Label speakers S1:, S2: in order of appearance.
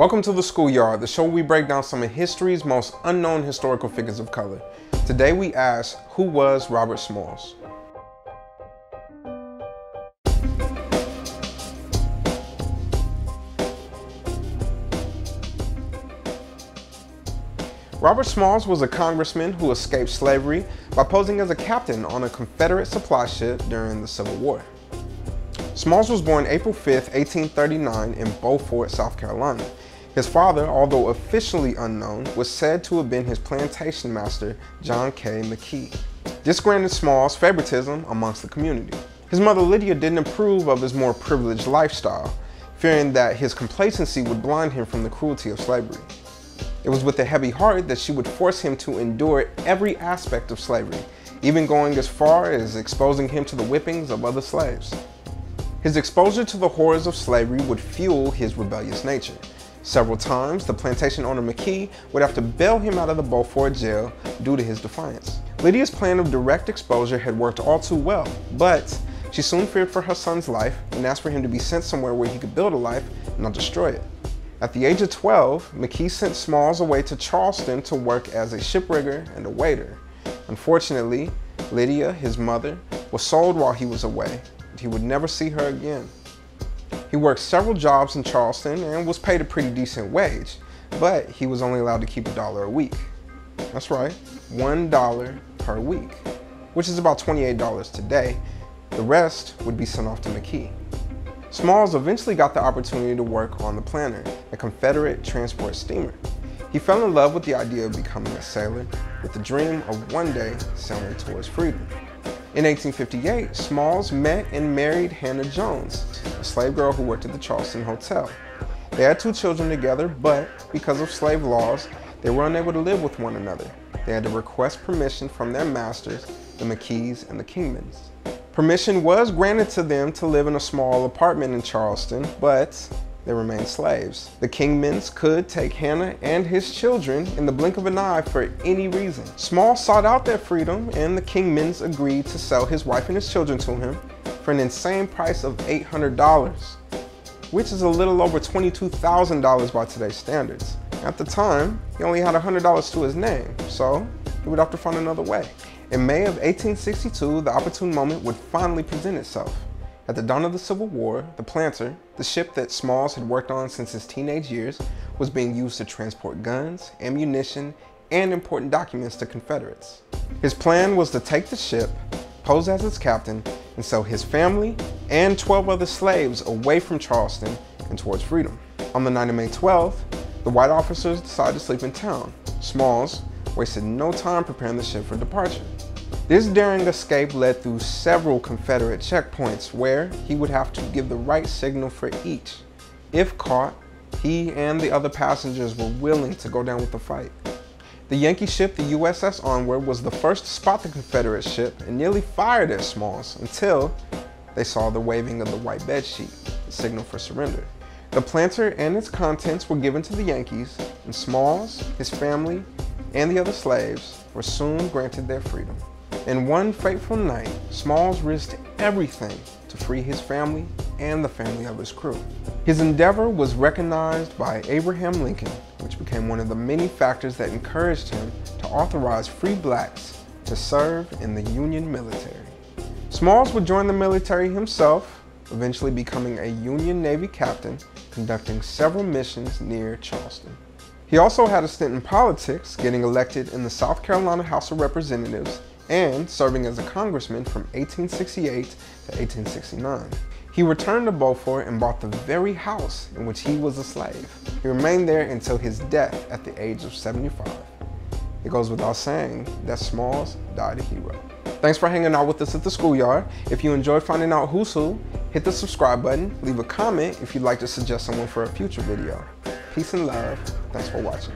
S1: Welcome to the Schoolyard, the show we break down some of history's most unknown historical figures of color. Today we ask, who was Robert Smalls? Robert Smalls was a congressman who escaped slavery by posing as a captain on a Confederate supply ship during the Civil War. Smalls was born April 5, 1839 in Beaufort, South Carolina. His father, although officially unknown, was said to have been his plantation master, John K. McKee. This granted Smalls favoritism amongst the community. His mother Lydia didn't approve of his more privileged lifestyle, fearing that his complacency would blind him from the cruelty of slavery. It was with a heavy heart that she would force him to endure every aspect of slavery, even going as far as exposing him to the whippings of other slaves. His exposure to the horrors of slavery would fuel his rebellious nature. Several times, the plantation owner McKee would have to bail him out of the Beaufort jail due to his defiance. Lydia's plan of direct exposure had worked all too well, but she soon feared for her son's life and asked for him to be sent somewhere where he could build a life, and not destroy it. At the age of 12, McKee sent Smalls away to Charleston to work as a shiprigger and a waiter. Unfortunately, Lydia, his mother, was sold while he was away, and he would never see her again. He worked several jobs in Charleston and was paid a pretty decent wage, but he was only allowed to keep a dollar a week. That's right, one dollar per week, which is about $28 today. The rest would be sent off to McKee. Smalls eventually got the opportunity to work on the Planter, a Confederate transport steamer. He fell in love with the idea of becoming a sailor, with the dream of one day sailing towards freedom. In 1858, Smalls met and married Hannah Jones, a slave girl who worked at the Charleston Hotel. They had two children together, but because of slave laws, they were unable to live with one another. They had to request permission from their masters, the McKees and the Kingmans. Permission was granted to them to live in a small apartment in Charleston, but they remained slaves. The Kingmans could take Hannah and his children in the blink of an eye for any reason. Small sought out their freedom, and the Kingmans agreed to sell his wife and his children to him for an insane price of $800, which is a little over $22,000 by today's standards. At the time, he only had $100 to his name, so he would have to find another way. In May of 1862, the opportune moment would finally present itself. At the dawn of the Civil War, the Planter, the ship that Smalls had worked on since his teenage years, was being used to transport guns, ammunition, and important documents to Confederates. His plan was to take the ship, pose as its captain, and sell his family and 12 other slaves away from Charleston and towards freedom. On the night of May 12th, the white officers decided to sleep in town. Smalls wasted no time preparing the ship for departure. This daring escape led through several Confederate checkpoints where he would have to give the right signal for each. If caught, he and the other passengers were willing to go down with the fight. The Yankee ship, the USS Onward, was the first to spot the Confederate ship and nearly fired at Smalls until they saw the waving of the white bedsheet, the signal for surrender. The planter and its contents were given to the Yankees, and Smalls, his family, and the other slaves were soon granted their freedom. In one fateful night, Smalls risked everything to free his family and the family of his crew. His endeavor was recognized by Abraham Lincoln, which became one of the many factors that encouraged him to authorize free blacks to serve in the Union military. Smalls would join the military himself, eventually becoming a Union Navy captain, conducting several missions near Charleston. He also had a stint in politics, getting elected in the South Carolina House of Representatives and serving as a congressman from 1868 to 1869. He returned to Beaufort and bought the very house in which he was a slave. He remained there until his death at the age of 75. It goes without saying that Smalls died a hero. Thanks for hanging out with us at the schoolyard. If you enjoyed finding out who's who, hit the subscribe button, leave a comment if you'd like to suggest someone for a future video. Peace and love. Thanks for watching.